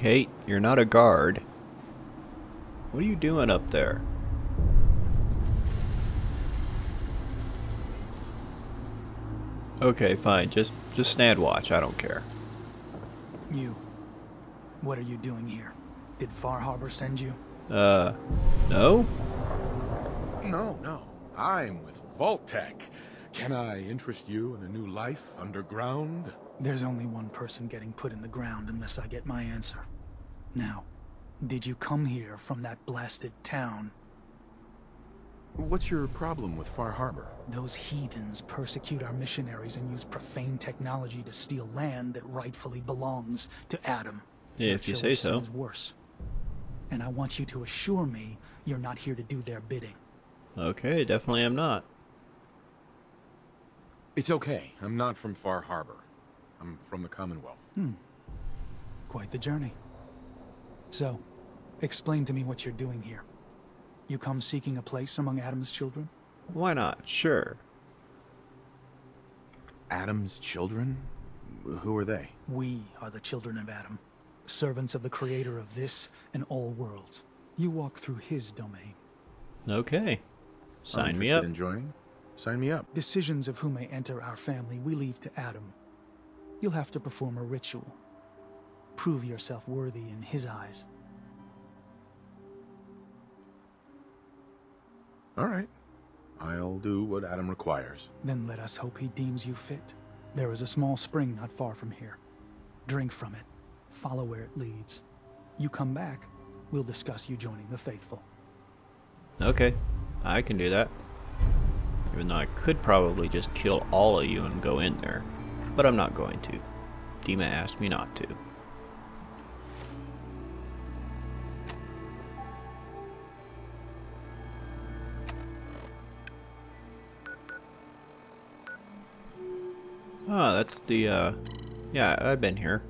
Cait, you're not a guard. What are you doing up there? Okay, fine. Just just stand watch. I don't care. You. What are you doing here? Did Far Harbor send you? Uh, no? No, no. I'm with Vault-Tec. Can I interest you in a new life underground? There's only one person getting put in the ground unless I get my answer. Now, did you come here from that blasted town? What's your problem with Far Harbor? Those heathens persecute our missionaries and use profane technology to steal land that rightfully belongs to Atom. Yeah, if you say so. Seems worse. And I want you to assure me you're not here to do their bidding. Okay, definitely I'm not. It's okay. I'm not from Far Harbor. I'm from the Commonwealth. Hmm. Quite the journey. So, explain to me what you're doing here. You come seeking a place among Atom's children? Why not? Sure. Atom's children? Who are they? We are the children of Atom, servants of the creator of this and all worlds. You walk through his domain. Okay. I'm Sign me interested up. in joining. Sign me up. Decisions of who may enter our family we leave to Atom. You'll have to perform a ritual. Prove yourself worthy in his eyes. All right. I'll do what Atom requires. Then let us hope he deems you fit. There is a small spring not far from here. Drink from it. Follow where it leads. You come back, we'll discuss you joining the faithful. Okay, I can do that. Even though I could probably just kill all of you and go in there. But I'm not going to. Dima asked me not to. Oh, that's the, uh... Yeah, I've been here.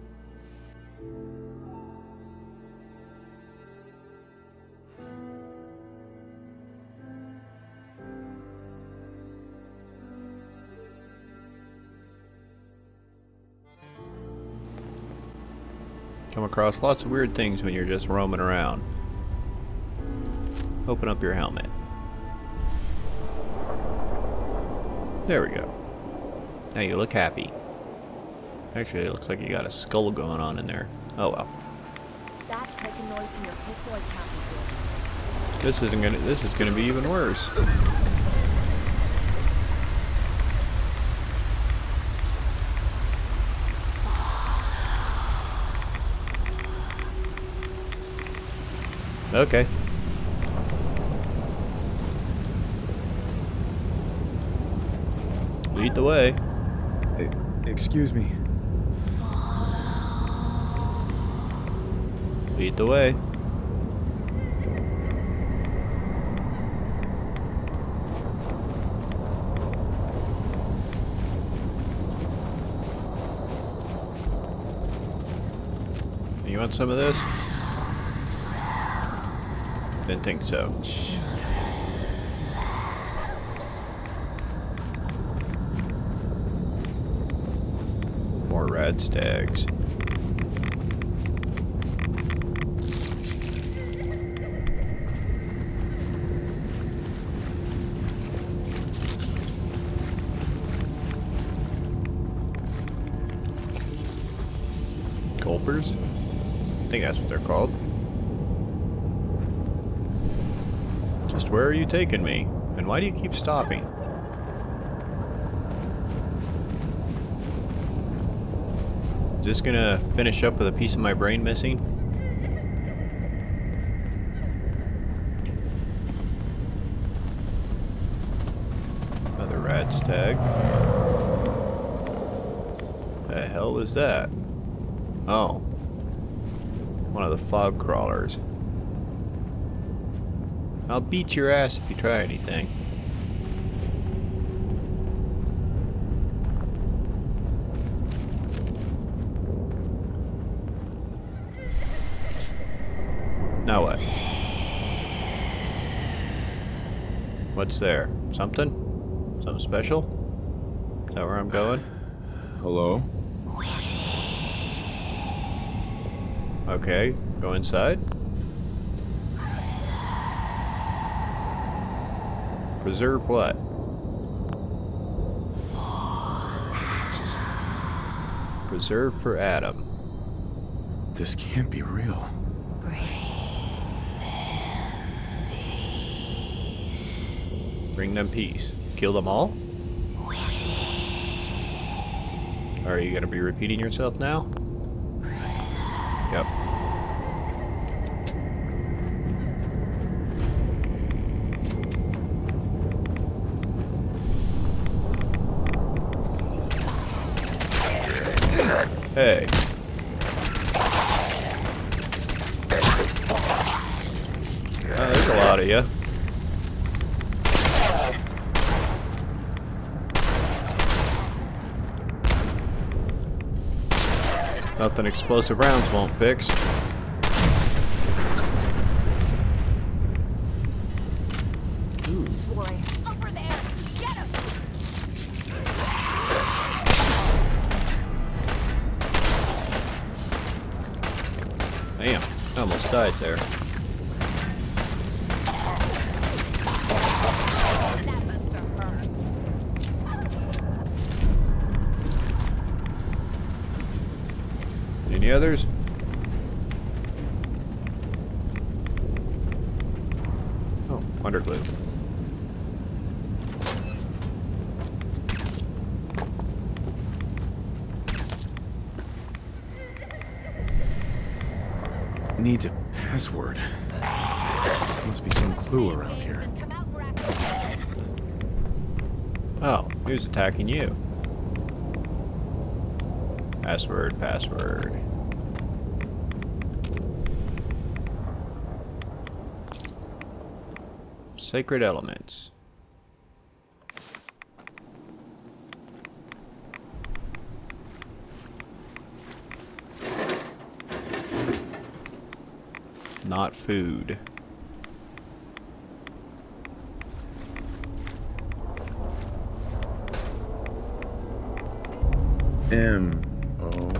Come across lots of weird things when you're just roaming around. Open up your helmet. There we go. Now you look happy. Actually, it looks like you got a skull going on in there. Oh well. That's making noise in your Pixeloid cabinet. This isn't gonna. This is gonna be even worse. Okay. Lead the way. Excuse me. Lead the way. You want some of this? Didn't think so. More rad stags. Gulpers? I think that's what they're called. Where are you taking me? And why do you keep stopping? Is this gonna finish up with a piece of my brain missing? Another rad stag. The hell is that? Oh. One of the fog crawlers. I'll beat your ass if you try anything. Now what? What's there? Something? Something special? Is that where I'm going? Hello? Okay, go inside. Preserve what? Preserve for Atom. This can't be real. Bring them peace. Kill them all? Are you gonna be repeating yourself now? Yep. Hey. There's a lot of you. Nothing explosive rounds won't fix. Swoy. Over there! Get him! Damn, I almost died there. Needs a password. There Must be some clue around here. Oh, who's attacking you? Password, password. Sacred elements. Not food. M O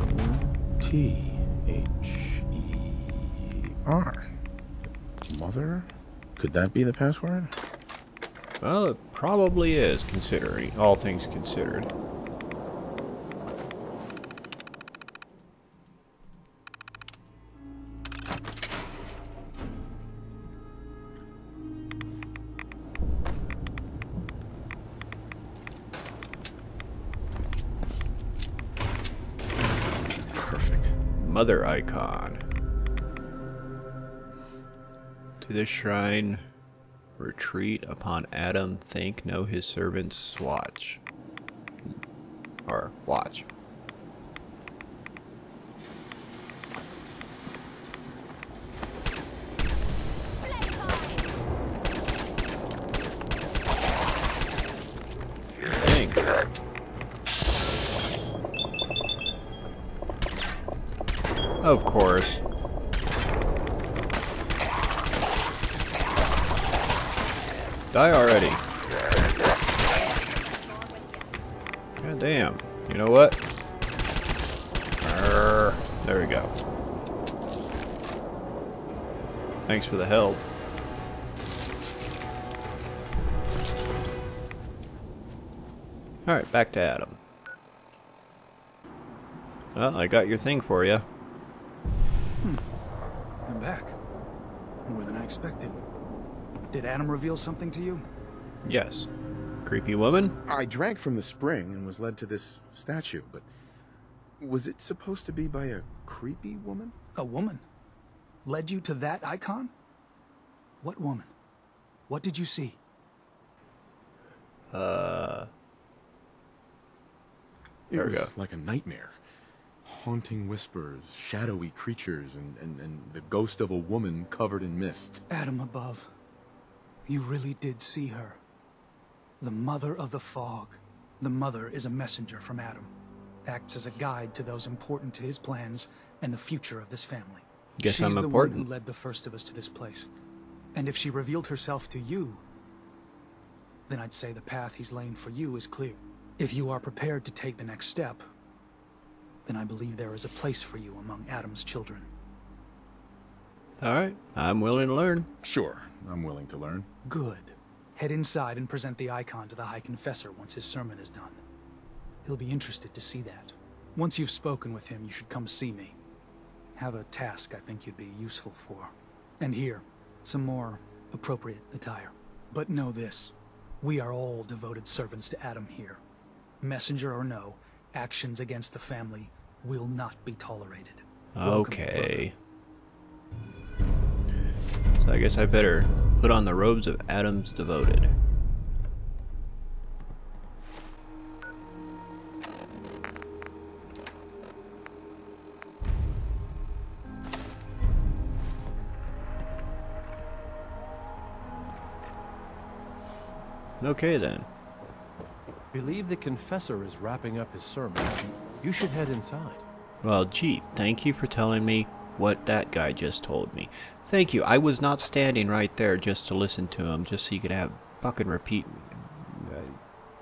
T H E R. Mother? Could that be the password? Well, it probably is, considering all things considered. Mother icon. To this shrine, retreat upon Atom, thank no his servants watch. Or watch. Of course. Die already. God damn. You know what? Arrgh. There we go. Thanks for the help. Alright, back to Atom. Well, I got your thing for you. I'm back. More than I expected. Did Atom reveal something to you? Yes. Creepy woman? I drank from the spring and was led to this statue, but was it supposed to be by a creepy woman? A woman? Led you to that icon? What woman? What did you see? Uh. It There we was go. like a nightmare. Haunting whispers, shadowy creatures, and, and, and the ghost of a woman covered in mist. Atom above. You really did see her. The mother of the fog. The mother is a messenger from Atom. Acts as a guide to those important to his plans and the future of this family. Guess She's I'm the one who led the first of us to this place. And if she revealed herself to you, then I'd say the path he's laying for you is clear. If you are prepared to take the next step, then I believe there is a place for you among Atom's children. Alright, I'm willing to learn. Sure, I'm willing to learn. Good. Head inside and present the icon to the High Confessor once his sermon is done. He'll be interested to see that. Once you've spoken with him, you should come see me. Have a task I think you'd be useful for. And here, some more appropriate attire. But know this, we are all devoted servants to Atom here. Messenger or no, actions against the family will not be tolerated. Welcome, Okay. So I guess I better put on the robes of Atom's devoted. Okay then. Believe the confessor is wrapping up his sermon. You should head inside. Well, gee, thank you for telling me what that guy just told me. Thank you. I was not standing right there just to listen to him, just so you could have fucking repeat.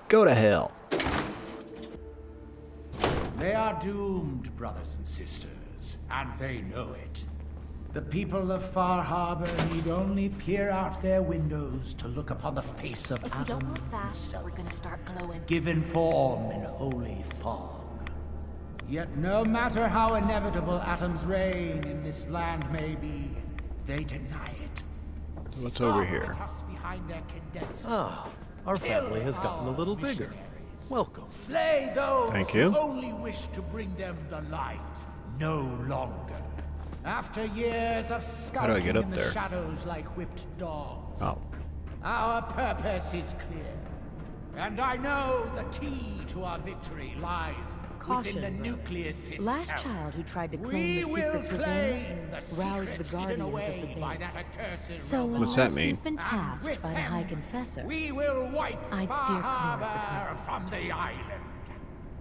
Go to hell. They are doomed, brothers and sisters, and they know it. The people of Far Harbor need only peer out their windows to look upon the face of If we don't Atom move fast, himself, we're gonna start glowing. given form in holy fog. Yet no matter how inevitable Atom's reign in this land may be, they deny it. What's over here? at us behind their condensed Ah, our family has gotten a little bigger. Welcome. Slay those Thank who you. only wish to bring them the light, no longer. After years of do I skulking get up in the there? shadows like whipped dogs, Oh. our purpose is clear. And I know the key to our victory lies within the Caution, brother. nucleus itself. Last child who tried to claim we the secrets claim within the roused the guardians of the by base. So realm. What's that unless mean? you've been tasked by the High Confessor, We will wipe I'd steer clear of the Harbor from the island.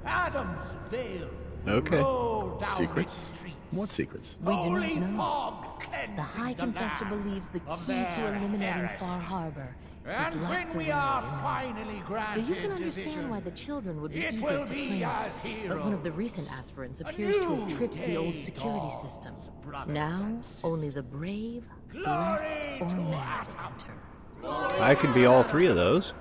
Atom's veil. Okay. Secrets? What secrets? we do not know. The cleansing High Confessor believes the key to eliminating heresy. Far Harbor is And locked when we are in finally So you can understand division, why the children would be it eager will to be claim as it. But one of the recent aspirants appears to have tripped the old security dawns, system. Now, only the brave, Glory blessed, or to mad enter. I could be all three of those.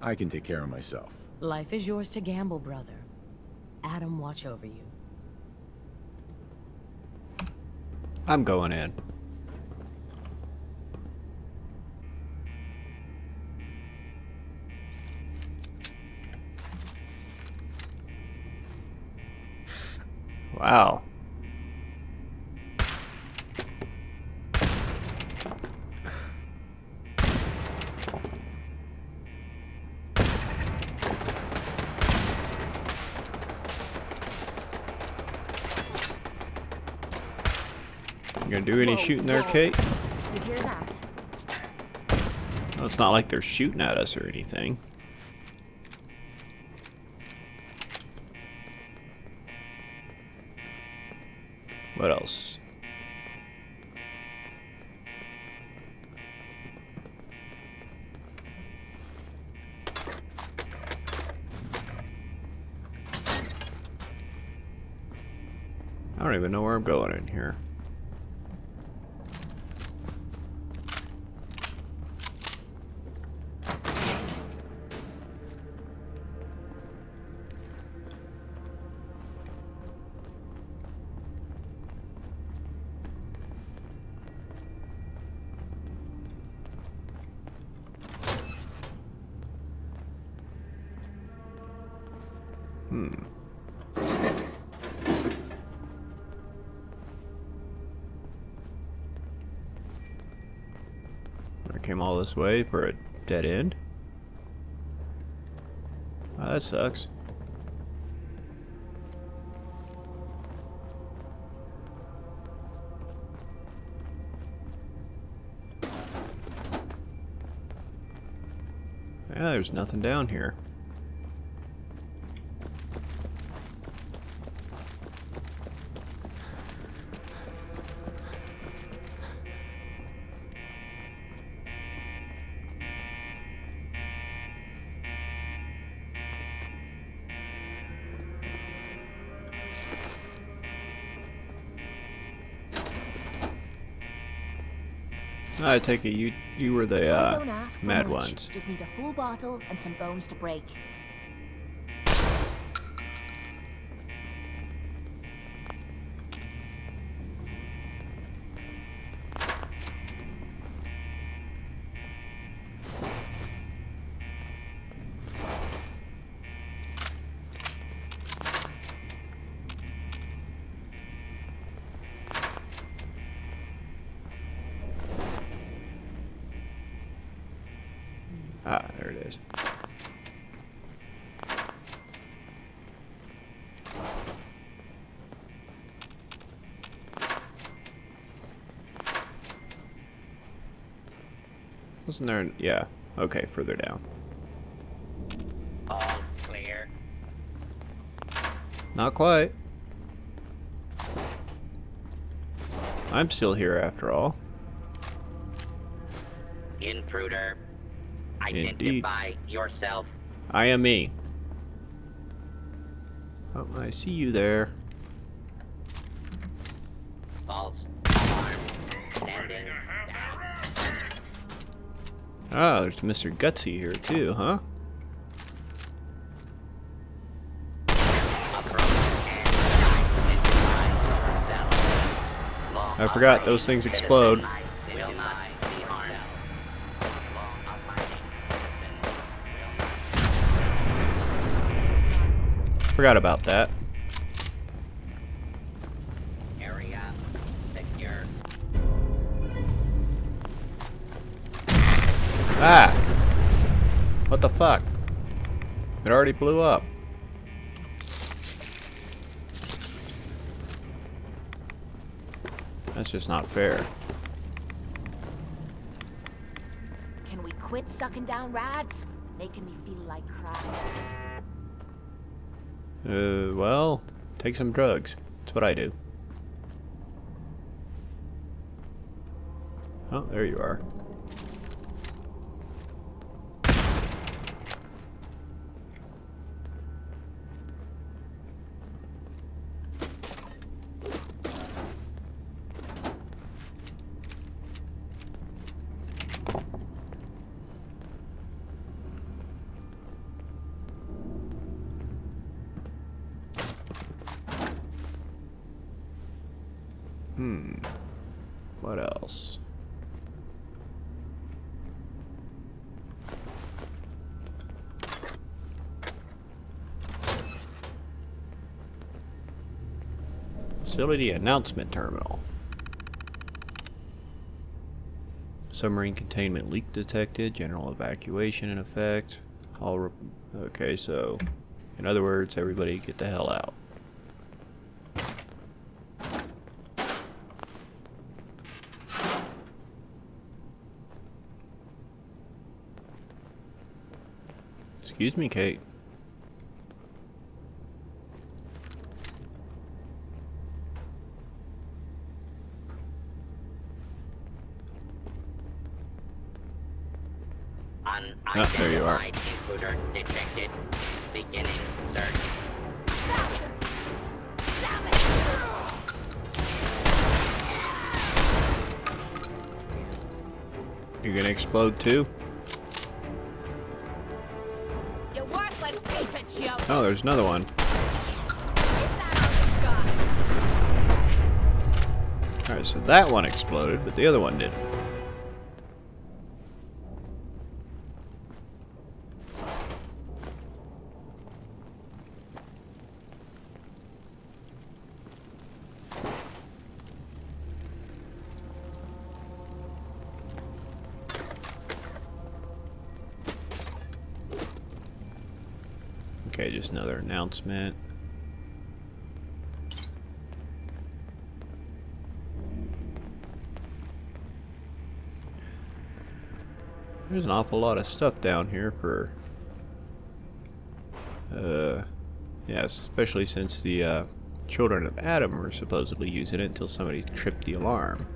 I can take care of myself. Life is yours to gamble, brother. Atom, watch over you. I'm going in. Wow. You gonna do any shooting there, Cait? You hear that? Well, it's not like they're shooting at us or anything. I don't even know where I'm going in here. I came all this way for a dead end? Oh, that sucks. Yeah, there's nothing down here. I take it you you were the uh, don't ask for mad ones. Just need a full bottle and some bones to break. Ah, there it is. Wasn't there? Yeah. Okay, further down. All clear. Not quite. I'm still here after all. Intruder. Indeed. Identify yourself. I am me. Oh, I see you there. False alarm. Standing down. Ah, there's Mr. Gutsy here too, huh? I forgot those things explode. Forgot about that. The fuck? It already blew up. That's just not fair. Can we quit sucking down rads? Making me feel like crap. Uh, well, take some drugs. That's what I do. Oh, there you are. Hmm. What else? Facility announcement terminal. Submarine containment leak detected. General evacuation in effect. All. Okay, so in other words, everybody get the hell out. Excuse me, Cait. Unidentified there you are. intruder detected. Beginning search. You're gonna explode too? You worthless piece of shit! Oh, there's another one. Alright, so that one exploded, but the other one didn't. Another announcement. There's an awful lot of stuff down here for uh yeah, especially since the uh, children of Atom were supposedly using it until somebody tripped the alarm.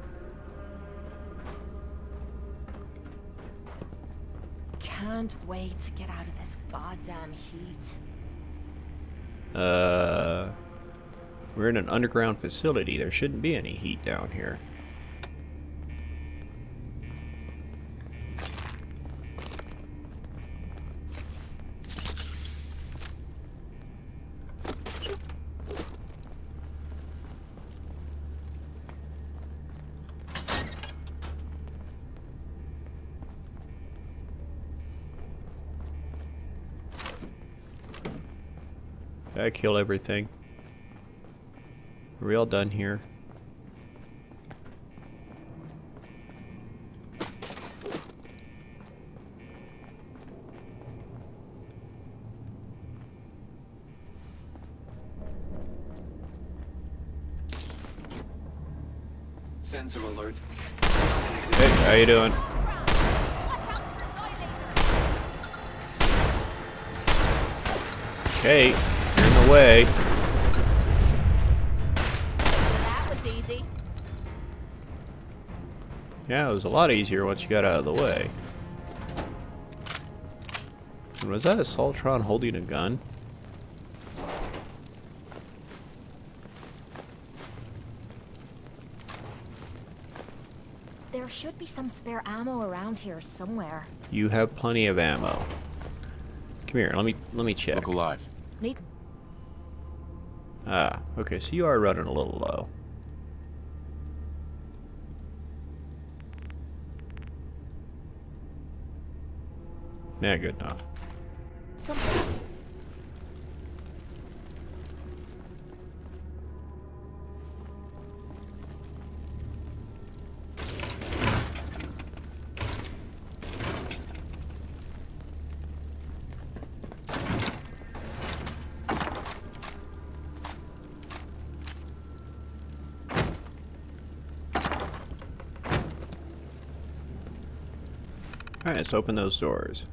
Can't wait to get out of this goddamn heat. Uh, we're in an underground facility. There shouldn't be any heat down here. I kill everything? Are we all done here? Sensor alert. Hey, how you doing? Okay, you're in the way. That was easy. Yeah, it was a lot easier once you got out of the way. And was that Assaultron holding a gun? There should be some spare ammo around here somewhere. You have plenty of ammo. Come here, let me let me check. Look alive. Need Ah, okay, so you are running a little low. Yeah, good enough. Alright, let's open those doors.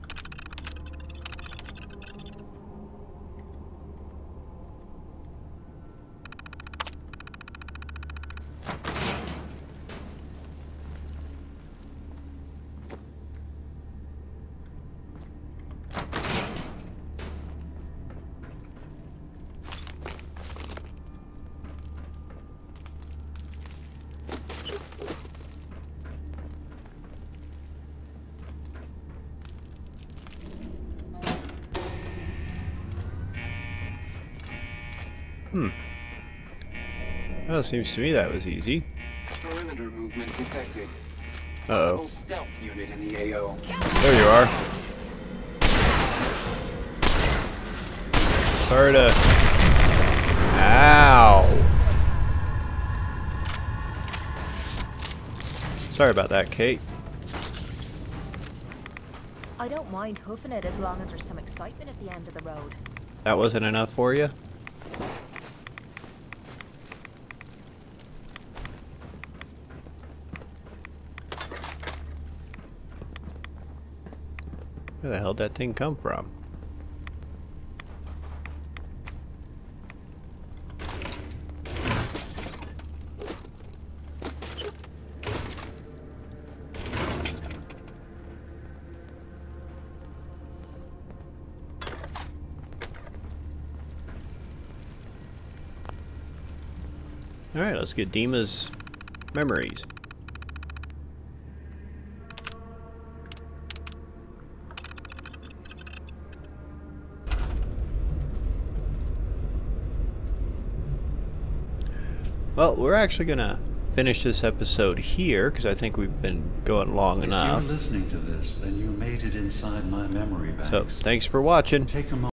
Well, it seems to me that was easy. Perimeter movement detected. Uh oh. Stealth unit in the AO. There you are. Sorry to. Ow! Sorry about that, Cait. I don't mind hoofing it as long as there's some excitement at the end of the road. That wasn't enough for you? Where the hell did that thing come from? Alright, let's get Dima's memories. Well, we're actually gonna finish this episode here because I think we've been going long If enough. you're listening to this, then you made it inside my memory banks. So, thanks for watching. Take a moment.